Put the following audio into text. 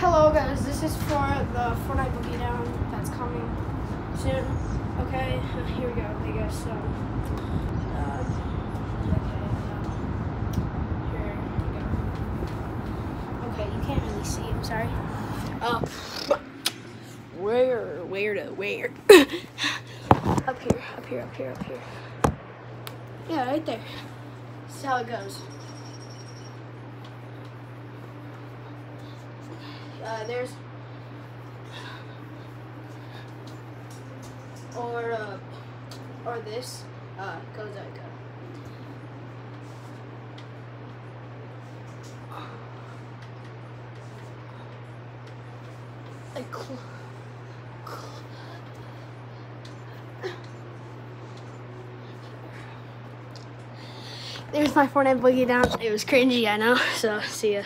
Hello guys, this is for the Fortnite Boogie Down that's coming soon. Okay, here we go, I guess. So, uh, okay, uh. Okay, you can't really see. I'm sorry. Uh, where, where to where? up here, up here, up here, up here. Yeah, right there. This is how it goes. Uh, there's or uh, or this uh, uh, like cl- cl- There's my Fortnite boogie down. It was cringy, I know. So see ya.